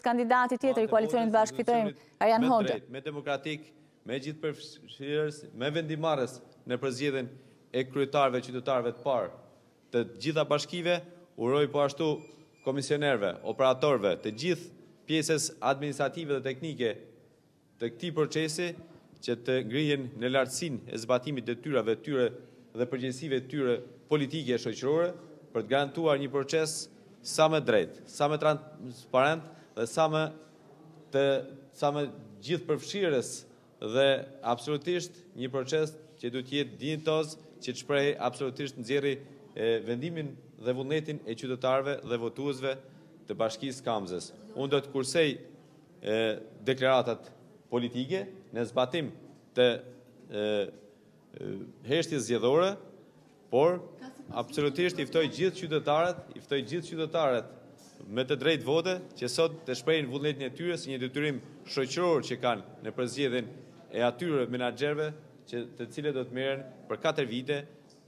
Kandidati tjetër i koalicionit Bashkë Fitojmë, Arjan Hoxha. Më i drejtë, më demokratik, më gjithëpërfshirës, më vendimmarrës në përzgjedhjen e kryetarëve qytetarëve të parë të gjitha bashkive, uroj po ashtu komisionerëve, operatorëve, të gjithë pjesës administrative dhe teknike, të këtij procesi që të ngrihen në lartësinë e zbatimit detyrave të tyre dhe përgjegjësive të tyre politike e shoqërore, për të garantuar një proces sa më drejt, sa më transparent dhe sa më të sa më gjithëpërfshirës dhe absolutisht një proces që duhet të jetë dinjitoz që të shprehë absolutisht nxjerrë vendimin dhe vullnetin e qytetarëve dhe votuesve të bashkisë Kamzës. Unë do të kursej deklaratat politike në zbatim të heshtjes zgjedhore, por absolutisht i ftoj gjithë qytetarët, i ftoj gjithë qytetarët me të drejtë vote që sot të shprehin vullnetin e tyre si një detyrim shoqëror që kanë në përzgjedhjen e atyre menaxherëve që të cilët do të merren për 4 vite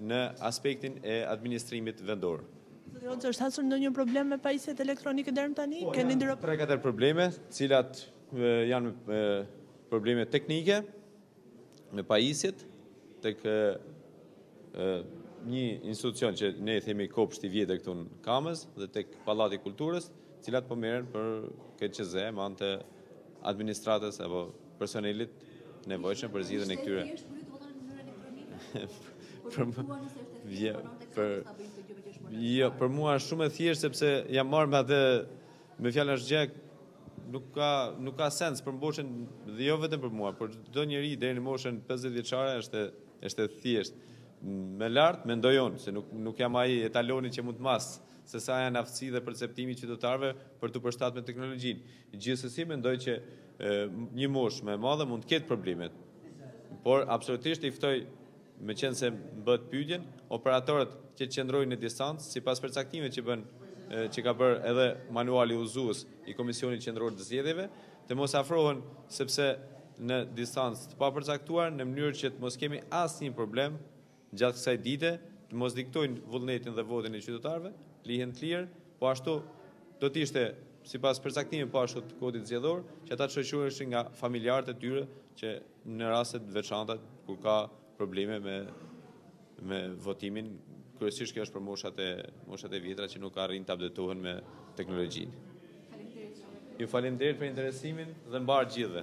në aspektin e administrimit vendor. Zoti Hoxhë, është hasur ndonjë problem me pajisjet elektronike deri më tani? Po, janë tre, katër probleme, të cilat janë probleme teknike me pajisjet, tek një institucion që ne i themi kopshti i vjetër këtu në Kamëz dhe tek Pallati i Kulturës, të cilat po merren për këtë që zë, mante administratës apo personelit të nevojshëm për zgjidhjen e këtyre për jo për mua është shumë e thjeshtë sepse jam marrë me atë me një fjalë është gjë nuk ka nuk ka sens për moshën dhe jo vetëm për mua por çdo njeri deri në moshën 50 vjeçare është është e thjeshtë më lart mendoj unë se nuk nuk jam ai etaloni që mund të mas se sa janë aftësia dhe perceptimi i qytetarëve për t'u përshtatur me teknologjinë Gjithsesi mendoj që një moshë më e madhe mund të ketë probleme. Por absolutisht i ftoj meqenëse bëtë pyetjen, operatorët që të qëndrojnë në distancë, sipas përcaktimeve që bën që ka bërë edhe manuali udhëzues i Komisionit Qendror të Zgjedhjeve, të mos afrohen sepse në distancë të papërcaktuar në mënyrë që të mos kemi asnjë problem Gjatë kësaj dite, të mos diktojnë vullnetin dhe votën e qytetarëve, të lihen të lirë, po ashtu do të ishte sipas përcaktimit po ashtu të Kodit Zgjedhor, që ata të shoqëroheshin nga familjarët e tyre që në raste të veçanta kur ka probleme me me votimin, kryesisht kjo është për moshat e moshat e vjetra që nuk arrijnë të updetohen me teknologjinë. Ju faleminderit për interesimin dhe mbarë të gjithëve.